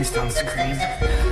Please don't scream.